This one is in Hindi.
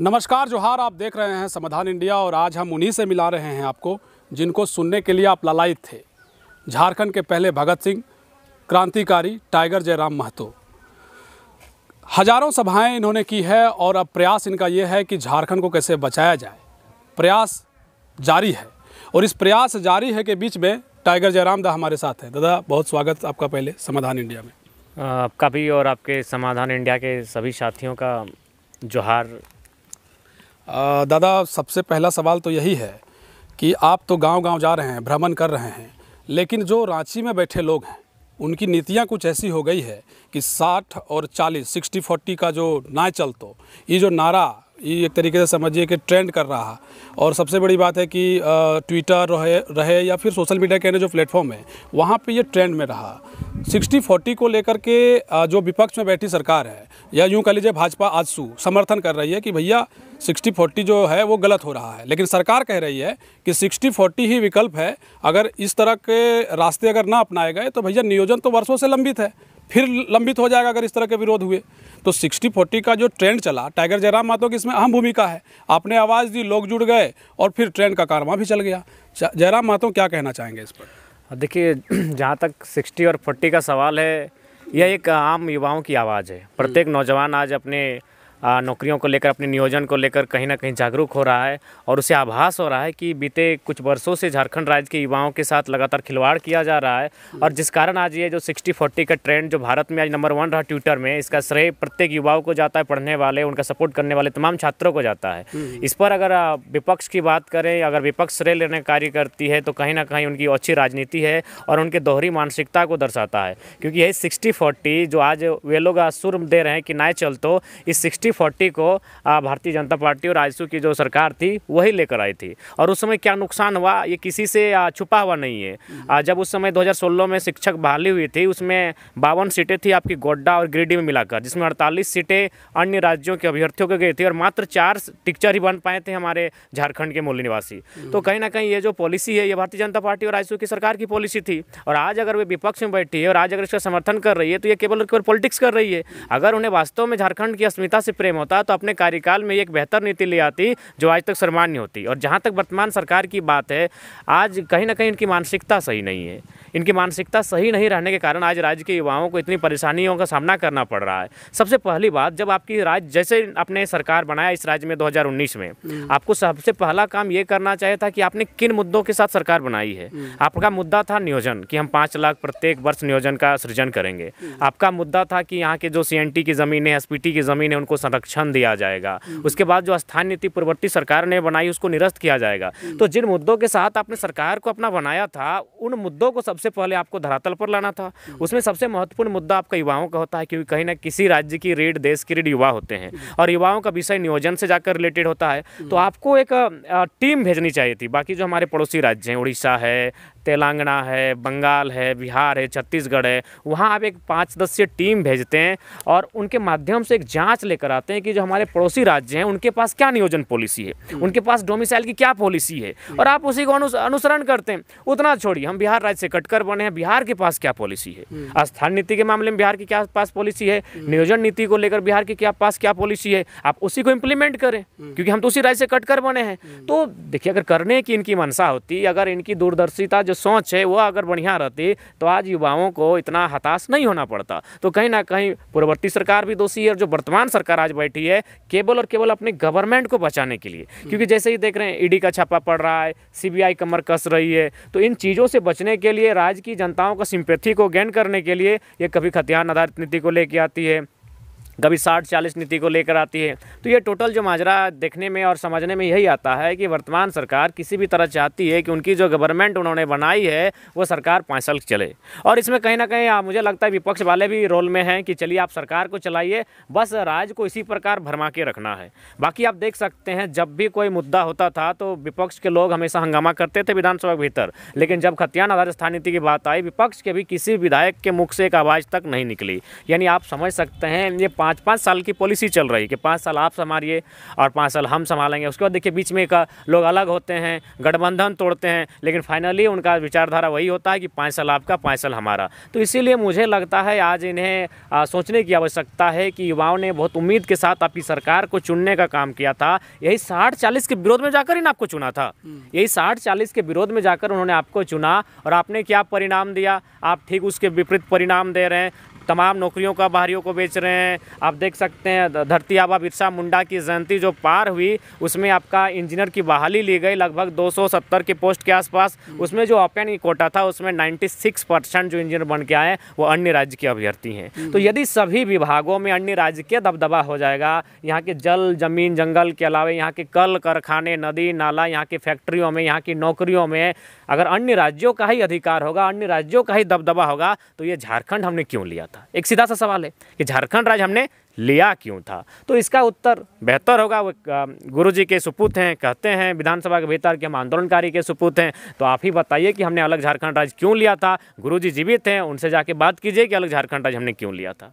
नमस्कार, जोहार, आप देख रहे हैं समाधान इंडिया और आज हम उन्हीं से मिला रहे हैं आपको, जिनको सुनने के लिए आप लालायित थे। झारखंड के पहले भगत सिंह, क्रांतिकारी टाइगर जयराम महतो। हज़ारों सभाएँ इन्होंने की है और अब प्रयास इनका ये है कि झारखंड को कैसे बचाया जाए। प्रयास जारी है और इस प्रयास जारी है के बीच में टाइगर जयराम दा हमारे साथ है। दादा, बहुत स्वागत आपका पहले समाधान इंडिया में। आपका भी और आपके समाधान इंडिया के सभी साथियों का जोहार दादा, सबसे पहला सवाल तो यही है कि आप तो गांव-गांव जा रहे हैं, भ्रमण कर रहे हैं, लेकिन जो रांची में बैठे लोग हैं, उनकी नीतियाँ कुछ ऐसी हो गई है कि 60 और 40 60 40 का जो ना चल तो ये जो नारा ये एक तरीके से समझिए कि ट्रेंड कर रहा। और सबसे बड़ी बात है कि ट्विटर रहे रहे या फिर सोशल मीडिया के जो प्लेटफॉर्म है, वहाँ पे ये ट्रेंड में रहा। 60 40 को लेकर के जो विपक्ष में बैठी सरकार है, या यूँ कह लीजिए भाजपा आजसू समर्थन कर रही है कि भैया 60 40 जो है वो गलत हो रहा है। लेकिन सरकार कह रही है कि 60 40 ही विकल्प है। अगर इस तरह के रास्ते अगर ना अपनाए गए तो भैया नियोजन तो वर्षों से लंबित है। फिर लंबित हो जाएगा अगर इस तरह के विरोध हुए। तो 60 40 का जो ट्रेंड चला, टाइगर जयराम मातो की इसमें अहम भूमिका है। आपने आवाज़ दी, लोग जुड़ गए और फिर ट्रेंड का कारवां भी चल गया। जयराम मातो क्या कहना चाहेंगे इस पर? देखिए, जहाँ तक सिक्सटी और फोर्टी का सवाल है, यह एक आम युवाओं की आवाज़ है। प्रत्येक नौजवान आज अपने नौकरियों को लेकर अपने नियोजन को लेकर कहीं ना कहीं जागरूक हो रहा है और उसे आभास हो रहा है कि बीते कुछ वर्षों से झारखंड राज्य के युवाओं के साथ लगातार खिलवाड़ किया जा रहा है और जिस कारण आज ये जो सिक्सटी फोर्टी का ट्रेंड जो भारत में आज नंबर वन रहा ट्विटर में इसका श्रेय प्रत्येक युवाओं को जाता है पढ़ने वाले उनका सपोर्ट करने वाले तमाम छात्रों को जाता है। इस पर अगर विपक्ष की बात करें अगर विपक्ष श्रेय लेने का कार्य करती है तो कहीं ना कहीं उनकी अच्छी राजनीति है और उनके दोहरी मानसिकता को दर्शाता है। क्योंकि यही सिक्सटी फोर्टी जो आज वे लोग सुर दे रहे हैं कि नए चल तो इस सिक्सटी फोर्टी को भारतीय जनता पार्टी और आजसू की जो सरकार थी, वही लेकर आई थी। और उस समय क्या नुकसान हुआ, ये किसी से छुपा हुआ नहीं है। जब उस समय 2016 में शिक्षक बहाली हुई थी, उसमें बावन सीटें थी आपकी गोड्डा और गिरिडीह में मिलाकर, जिसमें अड़तालीस सीटें अन्य राज्यों के अभ्यर्थियों को गई थी और मात्र चार टीचर ही बन पाए थे हमारे झारखंड के मूल निवासी। तो कहीं ना कहीं ये जो पॉलिसी है, ये भारतीय जनता पार्टी और आजसू की सरकार की पॉलिसी थी। और आज अगर वे विपक्ष में बैठी है और आज अगर इसका समर्थन कर रही है तो ये केवल और केवल पॉलिटिक्स कर रही है। अगर उन्हें वास्तव में झारखंड की अस्मिता से प्रेम होता तो अपने कार्यकाल में एक बेहतर नीति ले आती जो आज तक सर्वमान्य होती। और जहाँ तक वर्तमान सरकार की बात है, आज कहीं ना कहीं इनकी मानसिकता सही नहीं है। इनकी मानसिकता सही नहीं रहने के कारण आज राज्य के युवाओं को इतनी परेशानियों का सामना करना पड़ रहा है। सबसे पहली बात जब आपकी राज्य जैसे आपने सरकार बनाया इस राज्य में 2019 में आपको सबसे पहला काम ये करना चाहिए था कि आपने किन मुद्दों के साथ सरकार बनाई है। आपका मुद्दा था नियोजन कि हम पाँच लाख प्रत्येक वर्ष नियोजन का सृजन करेंगे। आपका मुद्दा था कि यहाँ के जो सीएनटी की ज़मीन है एस की ज़मीन है उनको संरक्षण दिया जाएगा। उसके बाद जो स्थानीय नीति पूर्ववर्ती सरकार ने बनाई उसको निरस्त किया जाएगा। तो जिन मुद्दों के साथ आपने सरकार को अपना बनाया था उन मुद्दों को सबसे पहले आपको धरातल पर लाना था। उसमें सबसे महत्वपूर्ण मुद्दा आपका युवाओं का होता है, क्योंकि कहीं ना किसी राज्य की रीढ़ देश की रीढ़ युवा होते हैं। और युवाओं का विषय नियोजन से जाकर रिलेटेड होता है। तो आपको एक टीम भेजनी चाहिए थी। बाकी जो हमारे पड़ोसी राज्य हैं, उड़ीसा है तेलंगाना है बंगाल है बिहार है छत्तीसगढ़ है वहाँ आप एक पाँच दस से टीम भेजते हैं और उनके माध्यम से एक जाँच लेकर आते हैं कि जो हमारे पड़ोसी राज्य हैं उनके पास क्या नियोजन पॉलिसी है? उनके पास डोमिसाइल की क्या पॉलिसी है? और आप उसी को अनुसरण करते हैं। उतना छोड़िए हम बिहार राज्य से कटकर बने हैं बिहार के पास क्या पॉलिसी है? स्थान नीति के मामले में बिहार की क्या पास पॉलिसी है? नियोजन नीति को लेकर बिहार की क्या पास क्या पॉलिसी है? आप उसी को इम्प्लीमेंट करें क्योंकि हम तो उसी राज्य से कटकर बने हैं। तो देखिए अगर करने की इनकी मंशा होती अगर इनकी दूरदर्शिता जो सोच है वो अगर बढ़िया रहती तो आज युवाओं को इतना हताश नहीं होना पड़ता। तो कहीं ना कहीं पूर्ववर्ती सरकार भी दोषी है और जो वर्तमान सरकार आज बैठी है केवल और केवल अपने गवर्नमेंट को बचाने के लिए। क्योंकि जैसे ही देख रहे हैं ईडी का छापा पड़ रहा है सीबीआई कमर कस रही है तो इन चीज़ों से बचने के लिए राज्य की जनताओं का सिंपैथी को गेन करने के लिए ये कभी खतियान आधारित नीति को लेके आती है। कभी साठ चालीस नीति को लेकर आती है। तो ये टोटल जो माजरा देखने में और समझने में यही आता है कि वर्तमान सरकार किसी भी तरह चाहती है कि उनकी जो गवर्नमेंट उन्होंने बनाई है, वो सरकार पाँच साल चले। और इसमें कहीं ना कहीं मुझे लगता है विपक्ष वाले भी रोल में हैं कि चलिए आप सरकार को चलाइए, बस राज्य को इसी प्रकार भरमा के रखना है। बाकी आप देख सकते हैं, जब भी कोई मुद्दा होता था तो विपक्ष के लोग हमेशा हंगामा करते थे विधानसभा के भीतर। लेकिन जब खतियान आधारित स्थान नीति की बात आई, विपक्ष के भी किसी विधायक के मुख से एक आवाज़ तक नहीं निकली। यानी आप समझ सकते हैं, ये पाँच पाँच पाँच साल की पॉलिसी चल रही है कि पाँच साल आप संभालिए और पाँच साल हम संभालेंगे। उसके बाद देखिए बीच में एक लोग अलग होते हैं गठबंधन तोड़ते हैं लेकिन फाइनली उनका विचारधारा वही होता है कि पाँच साल आपका पाँच साल हमारा। तो इसीलिए मुझे लगता है आज इन्हें आ, सोचने की आवश्यकता है कि युवाओं ने बहुत उम्मीद के साथ आपकी सरकार को चुनने का काम किया था। यही साठ चालीस के विरोध में जाकर इन आपको चुना था। यही साठ चालीस के विरोध में जाकर उन्होंने आपको चुना और आपने क्या परिणाम दिया? आप ठीक उसके विपरीत परिणाम दे रहे हैं। तमाम नौकरियों का बाहरियों को बेच रहे हैं। आप देख सकते हैं धरती आबा बिरसा मुंडा की जयंती जो पार हुई उसमें आपका इंजीनियर की बहाली ली गई लगभग 270 के पोस्ट के आसपास। उसमें जो ओपन कोटा था उसमें 96 परसेंट जो इंजीनियर बन के आए वो अन्य राज्य के अभ्यर्थी हैं। तो यदि सभी विभागों में अन्य राज्य के दबदबा हो जाएगा यहाँ के जल ज़मीन जंगल के अलावा यहाँ के कल कारखाने नदी नाला यहाँ की फैक्ट्रियों में यहाँ की नौकरियों में अगर अन्य राज्यों का ही अधिकार होगा अन्य राज्यों का ही दबदबा होगा तो ये झारखंड हमने क्यों लिया था। एक सीधा सा सवाल है कि झारखंड राज्य हमने लिया क्यों था? तो इसका उत्तर बेहतर होगा, वो गुरु जी के सुपूत हैं, कहते हैं, विधानसभा के भीतर कि हम आंदोलनकारी के सुपूत हैं। तो आप ही बताइए कि हमने अलग झारखंड राज्य क्यों लिया था? गुरु जी जीवित हैं, उनसे जाके बात कीजिए कि अलग झारखंड राज्य हमने क्यों लिया था?